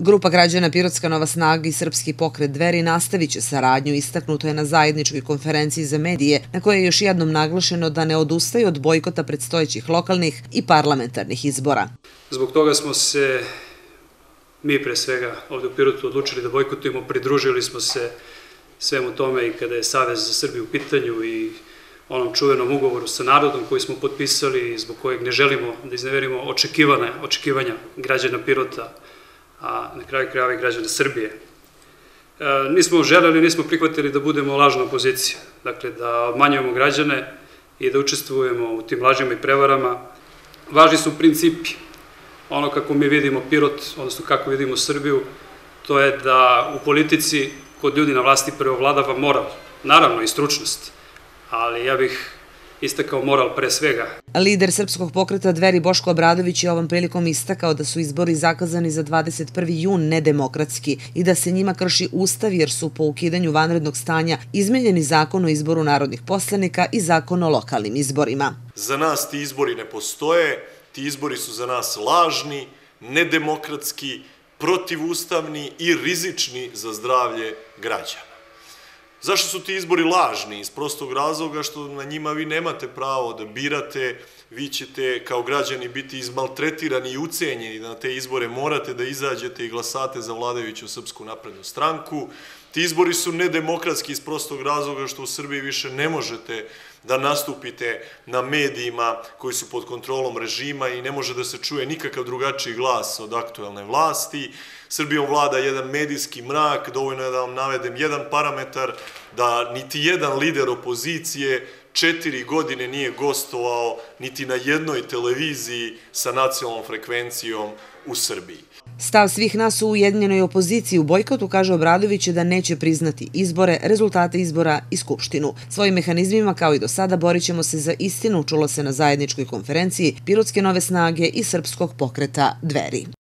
Grupa građana Pirotska Nova snaga i Srpski pokret Dveri nastavit će saradnju, istaknuto je na zajedničkoj konferenciji za medije, na kojoj je još jednom naglašeno da ne odustaju od bojkota predstojećih lokalnih i parlamentarnih izbora. Zbog toga smo se mi pre svega ovde u Pirotu odlučili da bojkotujemo, pridružili smo se svemu tome i kada je Savez za Srbiju u pitanju i onom čuvenom ugovoru sa narodom koji smo potpisali i zbog kojeg ne želimo da izneverimo očekivanja građana Pirota, a na kraju krajeva i građana Srbije. E, nismo želeli, nismo prihvatili da budemo lažna opozicija, dakle da obmanjujemo građane i da učestvujemo u tim lažima i prevarama. Važni su principi. Ono kako mi vidimo Pirot, odnosno kako vidimo Srbiju, to je da u politici kod ljudi na vlasti preovladava moral, naravno i stručnost, ali ja bih istakao moral pre svega. Lider Srpskog pokreta Dveri Boško Obradović je ovom prilikom istakao da su izbori zakazani za 21. jun nedemokratski i da se njima krši ustav jer su po ukidanju vanrednog stanja izmenjeni zakon o izboru narodnih poslanika i zakon o lokalnim izborima. Za nas ti izbori ne postoje, ti izbori su za nas lažni, nedemokratski, protivustavni i rizični za zdravlje građana. Zašto su ti izbori lažni? Iz prostog razloga što na njima vi nemate pravo da birate, vi ćete kao građani biti izmaltretirani i ucenjeni na te izbore morate da izađete i glasate za vladajuću Srpsku naprednu stranku. Ti izbori su nedemokratski iz prostog razloga što u Srbiji više ne možete da nastupite na medijima koji su pod kontrolom režima i ne može da se čuje nikakav drugačiji glas od aktuelne vlasti. Srbijom vlada jedan medijski mrak, dovoljno je da vam navedem jedan parametar, da niti jedan lider opozicije četiri godine nije gostovao niti na jednoj televiziji sa nacionalnom frekvencijom u Srbiji. Stav svih nas u ujedinjenoj opoziciji u bojkotu kaže Obradović da neće priznati izbore, rezultate izbora i skupštinu. Svojim mehanizmima kao i do sada borit ćemo se za istinu, čulo se na zajedničkoj konferenciji Pirotske nove snage i Srpskog pokreta Dveri.